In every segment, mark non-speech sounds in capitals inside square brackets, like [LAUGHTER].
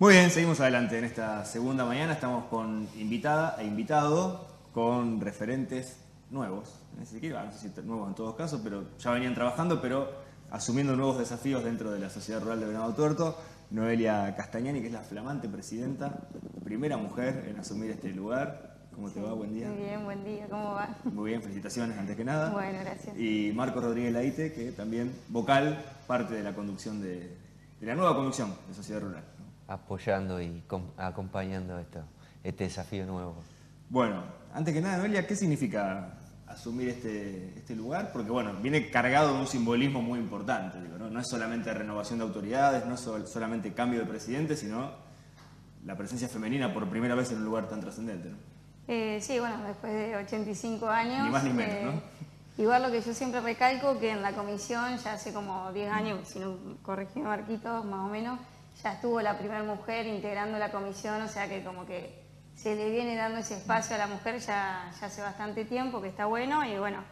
Muy bien, seguimos adelante en esta segunda mañana. Estamos con invitada e invitado, con referentes nuevos. No sé si nuevos en todos casos, pero ya venían trabajando, pero asumiendo nuevos desafíos dentro de la Sociedad Rural de Venado Tuerto. Noelia Castañani, que es la flamante presidenta, primera mujer en asumir este lugar. ¿Cómo te va? Buen día. Muy bien, buen día. ¿Cómo va? Muy bien, felicitaciones antes que nada. Bueno, gracias. Y Marco Rodríguez Laite, que también vocal, parte de la conducción de, de la nueva conducción de Sociedad Rural apoyando y acompañando esto, este desafío nuevo. Bueno, antes que nada, Noelia, ¿qué significa asumir este, este lugar? Porque bueno, viene cargado de un simbolismo muy importante, ¿no? es solamente renovación de autoridades, no es solamente cambio de presidente, sino la presencia femenina por primera vez en un lugar tan trascendente. Eh, sí, bueno, después de 85 años. Ni más ni menos, ¿no? Eh, igual lo que yo siempre recalco, que en la comisión, ya hace como 10 años, si no corregí Marquitos, más o menos, ya estuvo la primera mujer integrando la comisión, o sea que como que se le viene dando ese espacio a la mujer ya, ya hace bastante tiempo, que está bueno, y bueno,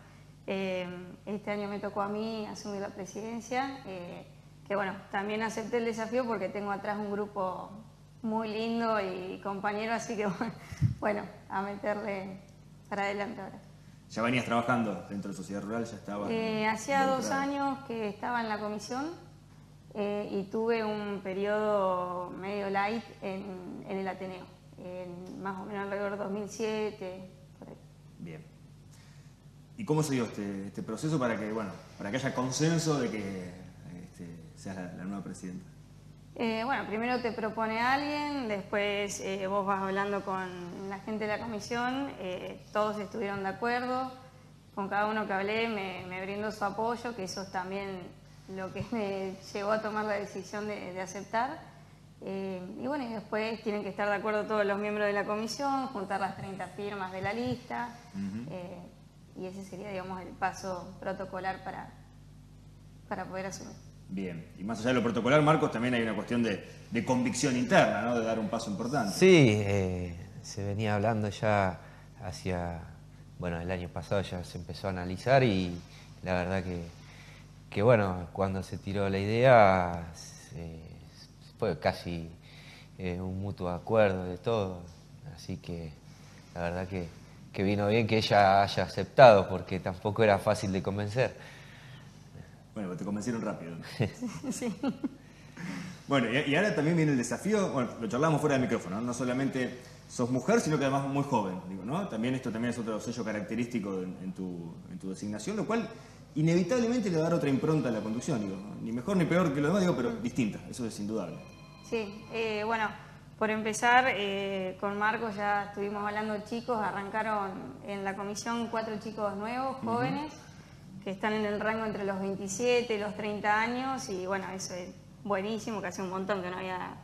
eh, este año me tocó a mí asumir la presidencia, eh, que bueno, también acepté el desafío porque tengo atrás un grupo muy lindo y compañero, así que [LAUGHS] bueno, a meterle para adelante ahora. ¿Ya venías trabajando dentro de Sociedad Rural? ¿Ya estaba? Eh, hacía dos años que estaba en la comisión eh, y tuve un periodo medio light en, el Ateneo, en más o menos alrededor de 2007, por ahí. Bien. ¿Y cómo se dio este, este, proceso para que, bueno, para que haya consenso de que este, seas la, nueva presidenta? Eh, bueno, primero te propone alguien, después eh, vos vas hablando con la gente de la comisión, todos estuvieron de acuerdo, con cada uno que hablé me, me brindó su apoyo, que eso también lo que me llevó a tomar la decisión de, aceptar. Eh, y bueno, y después tienen que estar de acuerdo todos los miembros de la comisión, juntar las 30 firmas de la lista, eh, y ese sería, digamos, el paso protocolar para, para poder asumir. Bien, y más allá de lo protocolar, Marcos, también hay una cuestión de, convicción interna, ¿no? De dar un paso importante. Sí, eh, se venía hablando ya hacia, bueno, el año pasado ya se empezó a analizar y la verdad que que bueno, cuando se tiró la idea fue casi eh, un mutuo acuerdo de todo, así que la verdad que, vino bien que ella haya aceptado, porque tampoco era fácil de convencer. Bueno, te convencieron rápido. [LAUGHS] sí. Bueno, y, ahora también viene el desafío, bueno, lo charlamos fuera del micrófono, ¿no? solamente sos mujer, sino que además muy joven, digo, ¿no? También esto también es otro sello característico en, tu, en tu designación, lo cual inevitablemente le va a dar otra impronta a la conducción, digo, ni mejor ni peor que lo demás, digo, pero distinta, eso es indudable. Sí, eh, bueno, por empezar, eh, con Marcos ya estuvimos hablando de chicos, arrancaron en la comisión cuatro chicos nuevos, jóvenes, que están en el rango entre los 27 y los 30 años, y bueno, eso es buenísimo, que hace un montón que no había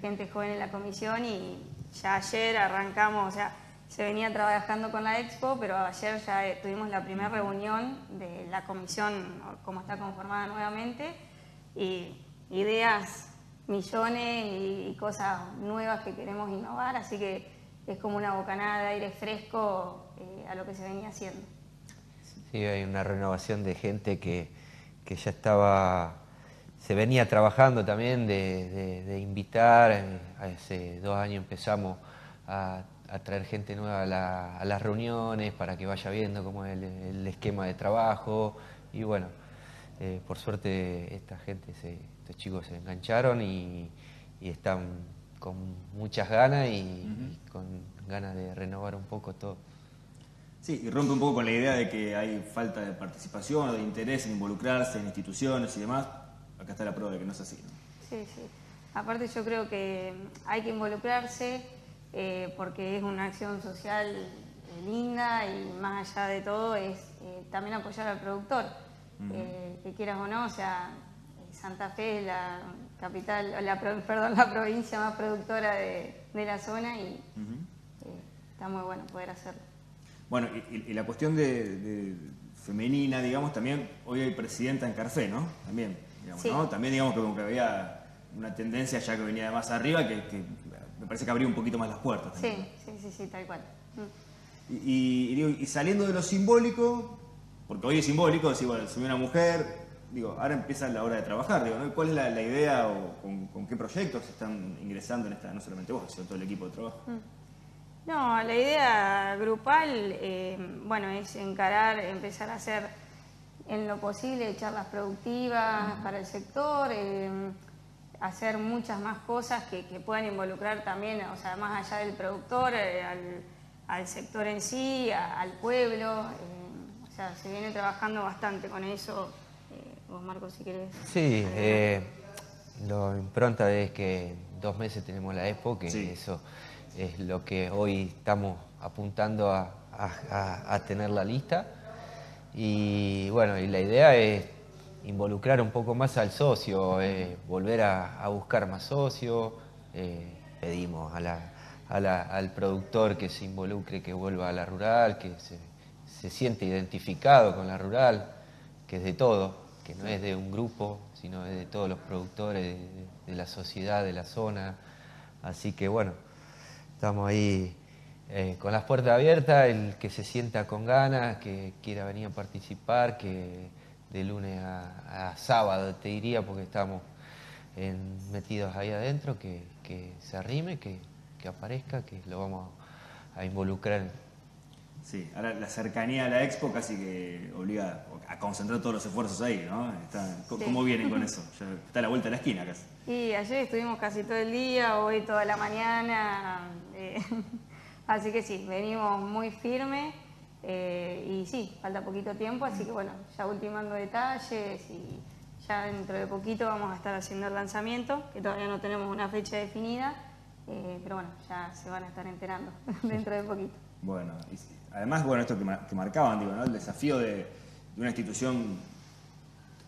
gente joven en la comisión, y ya ayer arrancamos, o sea, se venía trabajando con la Expo, pero ayer ya eh, tuvimos la primera reunión de la comisión, como está conformada nuevamente, y ideas, millones y cosas nuevas que queremos innovar, así que es como una bocanada de aire fresco eh, a lo que se venía haciendo. Sí, hay una renovación de gente que, ya estaba, se venía trabajando también de, invitar, eh, hace dos años empezamos a a traer gente nueva a, las reuniones para que vaya viendo cómo es el, esquema de trabajo. Y bueno, eh, por suerte esta gente, estos chicos se engancharon y, están con muchas ganas y, con ganas de renovar un poco todo. Sí, y rompe un poco con la idea de que hay falta de participación o de interés en involucrarse en instituciones y demás. Acá está la prueba de que no es así. Sí, sí. Aparte yo creo que hay que involucrarse eh, porque es una acción social eh, linda y más allá de todo es eh, también apoyar al productor, que quieras o no, o sea, Santa Fe es la capital, la, [LAUGHS] perdón, la provincia más productora de, la zona y está muy bueno poder hacerlo. Bueno, y, la cuestión de, femenina, digamos, también hoy hay presidenta en Carfe, ¿no? También, digamos, ¿no? También digamos que como que había una tendencia ya que venía de más arriba que me parece que abrió un poquito más las puertas. Sí, sí, sí, sí, tal cual. Y, y, saliendo de lo simbólico, porque hoy es simbólico, decir, bueno, soy una mujer, digo, ahora empieza la hora de trabajar, digo, ¿no? ¿Cuál es la, idea o con, qué proyectos están ingresando en esta, no solamente vos, sino todo el equipo de trabajo? Mm. No, la idea grupal, eh, bueno, es encarar, empezar a hacer en lo posible charlas productivas para el sector, eh, hacer muchas más cosas que, puedan involucrar también, o sea, más allá del productor, eh, al, sector en sí, al pueblo. o sea, se viene trabajando bastante con eso Vos, Marcos, si querés. Sí, eh, lo impronta es que dos meses tenemos la expo, que eso es lo que hoy estamos apuntando a, tener la lista. Y bueno, y la idea es involucrar un poco más al socio, eh, volver a, buscar más socios. Eh, pedimos al productor que se involucre, que vuelva a la rural, que se, siente identificado con la rural, que es de todo que no es de un grupo, sino de todos los productores de, la sociedad, de la zona. Así que bueno, estamos ahí eh, con las puertas abiertas, el que se sienta con ganas, que quiera venir a participar, que de lunes a, sábado te diría, porque estamos metidos ahí adentro, que, se arrime, que, que, aparezca, que lo vamos a involucrar Sí, ahora la cercanía a la expo casi que obliga a concentrar todos los esfuerzos ahí, ¿no? ¿Cómo vienen con [LAUGHS] eso? está a la vuelta de la esquina casi. Sí, ayer estuvimos casi todo el día, hoy toda la mañana, eh, [LAUGHS] así que sí, venimos muy firmes eh, y sí, falta poquito tiempo, así que bueno, ya ultimando detalles y ya dentro de poquito vamos a estar haciendo el lanzamiento, que todavía no tenemos una fecha definida, eh, pero bueno, ya se van a estar enterando [LAUGHS] dentro de poquito. Bueno, además, bueno, esto que, marcaban, digo, ¿no? el desafío de, una institución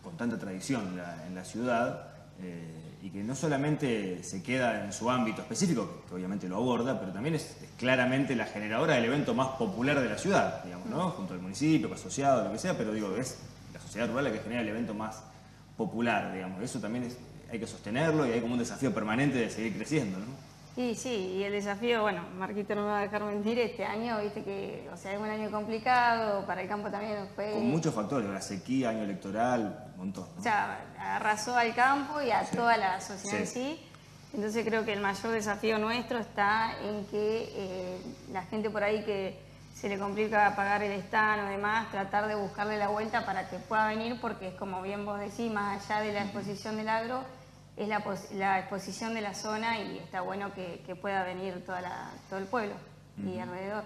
con tanta tradición en la, ciudad eh, y que no solamente se queda en su ámbito específico, que, obviamente lo aborda, pero también es, claramente la generadora del evento más popular de la ciudad, digamos, ¿no? junto al municipio, asociado, lo que sea, pero digo, es la sociedad rural la que genera el evento más popular, digamos. Eso también hay que sostenerlo y hay como un desafío permanente de seguir creciendo. ¿no? Sí, sí, y el desafío, bueno, Marquito no me va a dejar mentir, este año, viste que, o sea, es un año complicado, para el campo también fue... Con muchos factores, la sequía, año electoral, un montón. O sea, arrasó al campo y a toda la sociedad en sí. Entonces creo que el mayor desafío nuestro está en que eh, la gente por ahí que se le complica pagar el stand o demás, tratar de buscarle la vuelta para que pueda venir, porque es como bien vos decís, más allá de la exposición del agro, es la, exposición de la zona y está bueno que, pueda venir toda todo el pueblo y alrededor.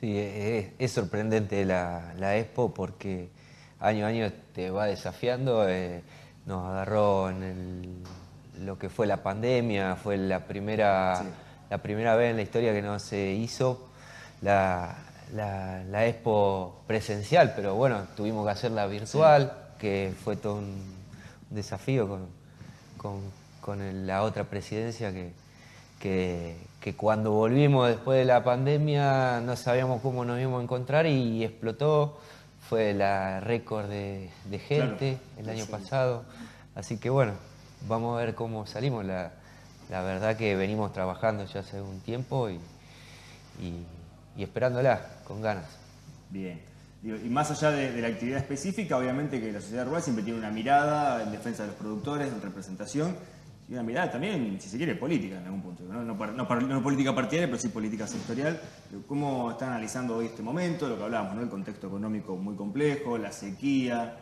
Sí, es, sorprendente la, expo porque año a año te va desafiando. Eh, nos agarró en lo que fue la pandemia, fue la primera, la primera vez en la historia que no se hizo la, expo presencial, pero bueno, tuvimos que hacerla virtual, que fue todo un desafío con con, la otra presidencia que, que, cuando volvimos después de la pandemia no sabíamos cómo nos íbamos a encontrar y explotó. Fue la récord de, gente el año pasado. Así que bueno, vamos a ver cómo salimos. La, verdad que venimos trabajando ya hace un tiempo y, y esperándola con ganas. Bien. Y más allá de, la actividad específica, obviamente que la sociedad rural siempre tiene una mirada en defensa de los productores, en representación, y una mirada también, si se quiere, política en algún punto. No, no, política partidaria, pero sí política sectorial. ¿Cómo está analizando hoy este momento? Lo que hablábamos, ¿no? el contexto económico muy complejo, la sequía.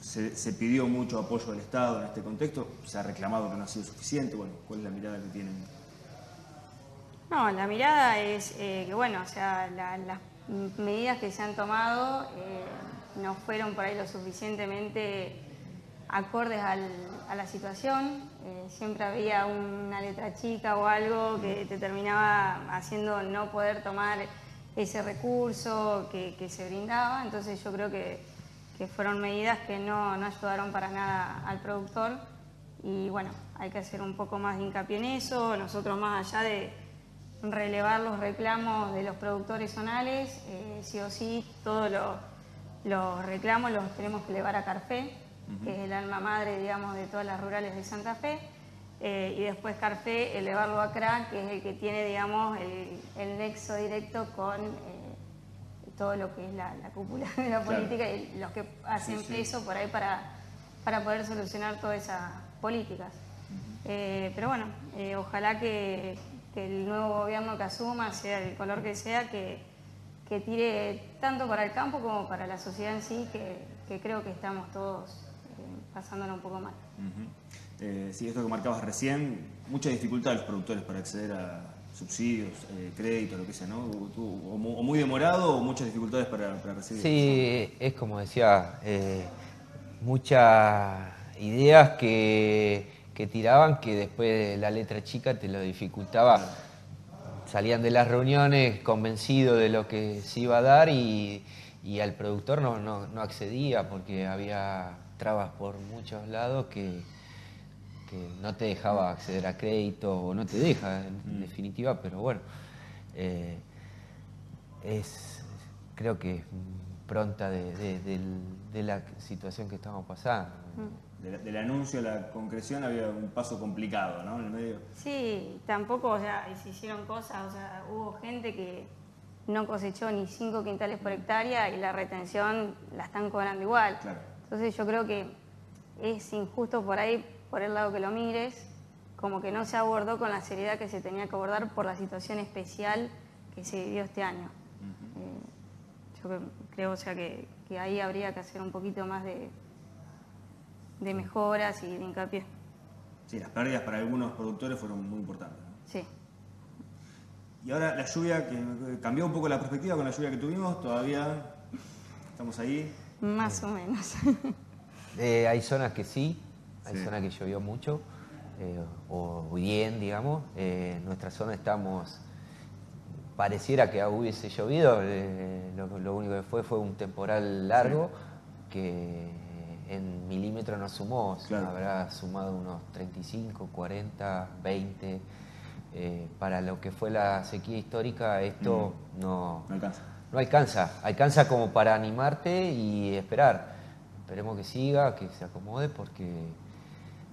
Se, pidió mucho apoyo del Estado en este contexto, se ha reclamado que no ha sido suficiente. Bueno, ¿cuál es la mirada que tienen? No, la mirada es eh, que, bueno, o sea, las medidas que se han tomado eh, no fueron por ahí lo suficientemente acordes a la situación. Eh, siempre había una letra chica o algo que te terminaba haciendo no poder tomar ese recurso que, se brindaba. Entonces yo creo que, fueron medidas que no, no, ayudaron para nada al productor. Y bueno, hay que hacer un poco más de hincapié en eso. Nosotros más allá de relevar los reclamos de los productores zonales, eh, sí o sí, todos los, reclamos los tenemos que elevar a Carfe, que es el alma madre, digamos, de todas las rurales de Santa Fe, eh, y después Carfe elevarlo a CRA, que es el que tiene, digamos, el, nexo directo con, eh, todo lo que es la, cúpula de la política y los que hacen peso por ahí para, para poder solucionar todas esas políticas. Pero bueno, ojalá que, el nuevo gobierno que asuma, sea el color que sea, que, que tire tanto para el campo como para la sociedad en sí, que, creo que estamos todos eh, pasándolo un poco mal. sí, esto que marcabas recién, mucha dificultad de los productores para acceder a subsidios, créditos, lo que sea, ¿no? O, muy demorado o muchas dificultades para, para recibir. Sí, es como decía, muchas ideas que que tiraban que después de la letra chica te lo dificultaba. Salían de las reuniones convencidos de lo que se iba a dar y, al productor no, no, accedía porque había trabas por muchos lados que, no te dejaba acceder a crédito o no te deja en, mm. definitiva, pero bueno, eh, es, creo que es pronta de, la situación que estamos pasando. Del anuncio a la concreción había un paso complicado, ¿no? En el medio. Sí, tampoco, o sea, se hicieron cosas, o sea, hubo gente que no cosechó ni cinco quintales por hectárea y la retención la están cobrando igual. Entonces yo creo que es injusto por ahí, por el lado que lo mires, como que no se abordó con la seriedad que se tenía que abordar por la situación especial que se vivió este año. Eh, yo creo, o sea, que ahí habría que hacer un poquito más de, de mejoras y de hincapié. Sí, las pérdidas para algunos productores fueron muy importantes. Sí. Y ahora la lluvia, que cambió un poco la perspectiva con la lluvia que tuvimos, todavía estamos ahí. Más o menos. [LAUGHS] Eh, hay zonas que sí, hay zonas que llovió mucho, eh, o bien, digamos. Eh, en nuestra zona estamos, pareciera que hubiese llovido, lo, único que fue fue un temporal largo que en milímetros no sumó, habrá sumado unos 35, 40, 20. para lo que fue la sequía histórica, esto mm. no, alcanza. No alcanza, alcanza como para animarte y esperar. Esperemos que siga, que se acomode, porque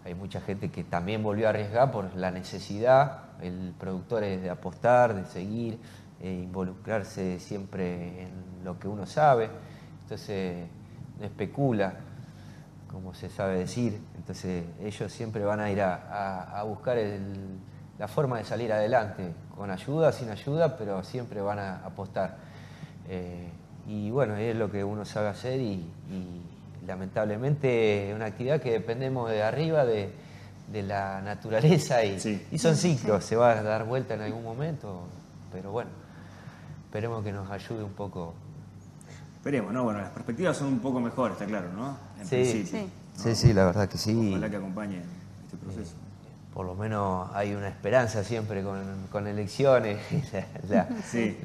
hay mucha gente que también volvió a arriesgar por la necesidad. El productor es de apostar, de seguir, e involucrarse siempre en lo que uno sabe. Entonces, no especula como se sabe decir. Entonces ellos siempre van a ir a, buscar la forma de salir adelante, con ayuda, sin ayuda, pero siempre van a apostar. Eh, y bueno, es lo que uno sabe hacer y, lamentablemente es una actividad que dependemos de arriba, de, la naturaleza y, y, son ciclos, se va a dar vuelta en algún momento, pero bueno, esperemos que nos ayude un poco Esperemos, ¿no? Bueno, las perspectivas son un poco mejores, está claro, ¿no? sí, sí. sí, la verdad que sí. Ojalá que acompañe este proceso. por lo menos hay una esperanza siempre con, elecciones. [LAUGHS] sí.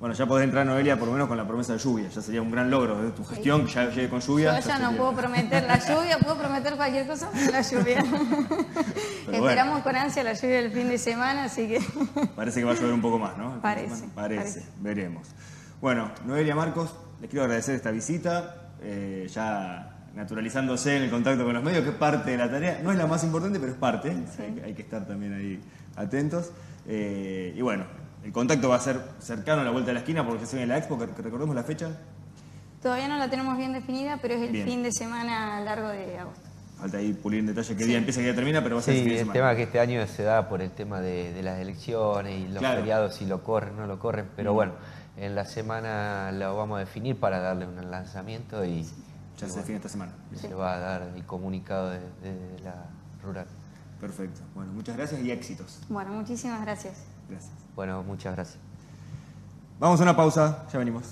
Bueno, ya podés entrar, Noelia, por lo menos con la promesa de lluvia. Ya sería un gran logro de tu gestión que ya llegue con lluvia. Yo ya, no puedo prometer la lluvia, puedo prometer cualquier cosa pero la lluvia. [LAUGHS] Esperamos con ansia la lluvia del fin de semana, así que... Parece que va a llover un poco más, ¿no? parece, parece. veremos. Bueno, Noelia Marcos, les quiero agradecer esta visita, eh, ya naturalizándose en el contacto con los medios, que es parte de la tarea. No es la más importante, pero es parte, hay, que estar también ahí atentos. Eh, y bueno, el contacto va a ser cercano a la vuelta de la esquina porque se viene la expo, que, recordemos la fecha. Todavía no la tenemos bien definida, pero es el fin de semana largo de agosto. Falta ahí pulir en detalle qué día empieza y qué día termina, pero va a ser el fin de semana. el tema que este año se da por el tema de, las elecciones y los feriados, si lo corren, no lo corren, pero mm. bueno en la semana lo vamos a definir para darle un lanzamiento y... Ya se define esta semana. Se va a dar el comunicado de, la rural. Perfecto. Bueno, muchas gracias y éxitos. Bueno, muchísimas gracias. Gracias. Bueno, muchas gracias. Vamos a una pausa, ya venimos.